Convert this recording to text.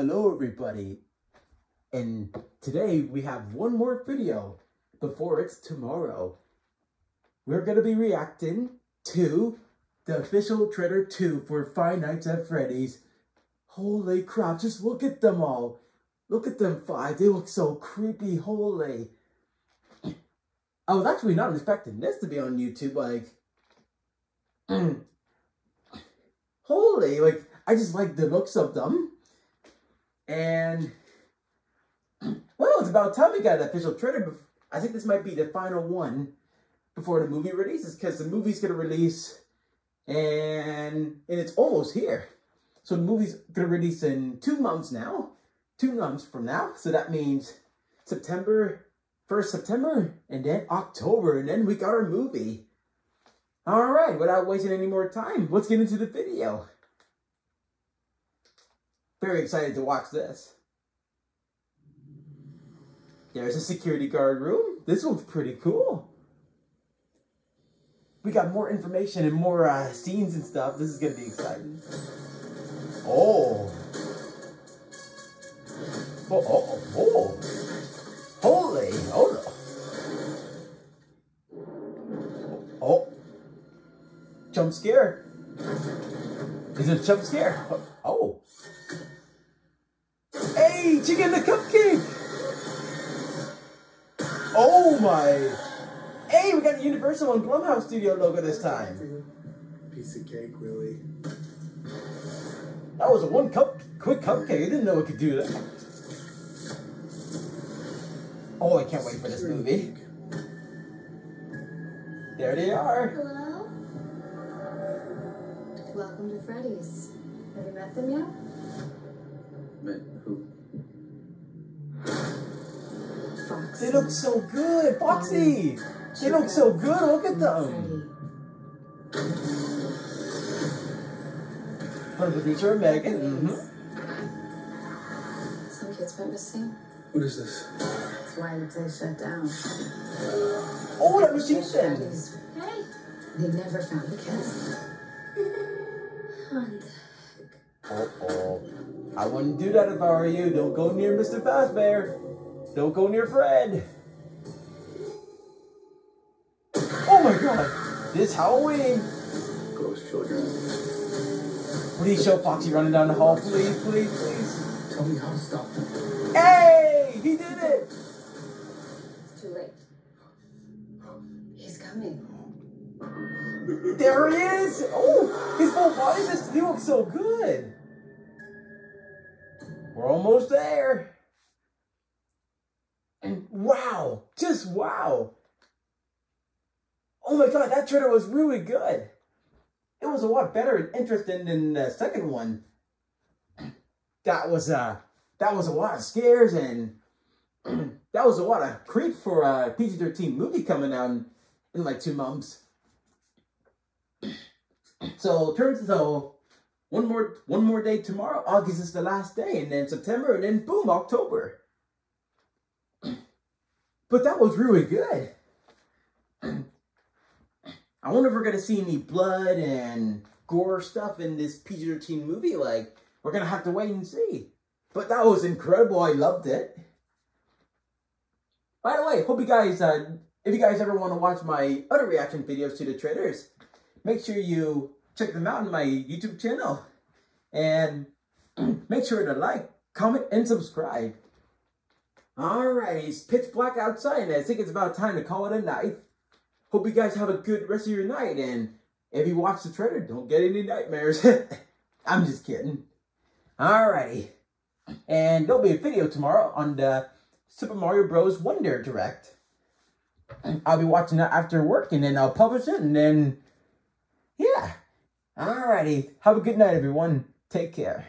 Hello everybody, and today we have one more video before it's tomorrow. We're going to be reacting to the official trailer 2 for Five Nights at Freddy's. Holy crap, just look at them all. Look at them five, they look so creepy, holy. I was actually not expecting this to be on YouTube, like... holy, like, I just like the looks of them. And, well, it's about time we got an official trailer. I think this might be the final one before the movie releases because the movie's going to release and, and it's almost here. So the movie's going to release in two months now, two months from now. So that means September, 1st September, and then October, and then we got our movie. All right, without wasting any more time, let's get into the video. Very excited to watch this. There's a security guard room. This looks pretty cool. We got more information and more uh, scenes and stuff. This is going to be exciting. Oh. Oh, oh, oh. Holy. Oh, no. Oh. Jump scare. Is it a jump scare? Oh. Hey, chicken the cupcake! Oh my! Hey, we got the Universal and Blumhouse Studio logo this time. Piece of cake, really. That was a one cup, quick cupcake. I didn't know it could do that. Oh, I can't wait for this movie. There they are. Hello? Welcome to Freddy's. Have you met them yet? But who? Fox. They look so good. Foxy! They look so good. Look at them. From producer M3GAN. Mm-hmm. Some kids went missing. What is this? That's why the place shut down. Oh, that machine thing. Freddy's. Hey! They never found the kids. And Uh-oh. I wouldn't do that if I were you. Don't go near Mr. Fazbear. Don't go near Fred. Oh my god. This Halloween. Ghost children. Please show Foxy running down the hall. Please, please, please. Tell me how to stop them. Hey! He did it! it's too late. He's coming. There he is! Oh! His whole body just he looks so good. We're almost there. And wow! Just wow! Oh my god, that trailer was really good. It was a lot better and interesting than the second one. That was uh that was a lot of scares and that was a lot of creep for a PG-13 movie coming out in, in like two months. So turns so one more one more day tomorrow. August is the last day, and then September, and then boom, October. But that was really good. I wonder if we're gonna see any blood and gore stuff in this PG-13 movie. Like, we're gonna have to wait and see. But that was incredible. I loved it. By the way, hope you guys, uh, if you guys ever want to watch my other reaction videos to the trailers, make sure you check them out on my YouTube channel. And make sure to like, comment, and subscribe. Alright, it's pitch black outside, and I think it's about time to call it a night. Hope you guys have a good rest of your night, and if you watch the trailer, don't get any nightmares. I'm just kidding. Alrighty. And there'll be a video tomorrow on the Super Mario Bros. Wonder Direct. I'll be watching that after work, and then I'll publish it, and then. Alrighty. Have a good night, everyone. Take care.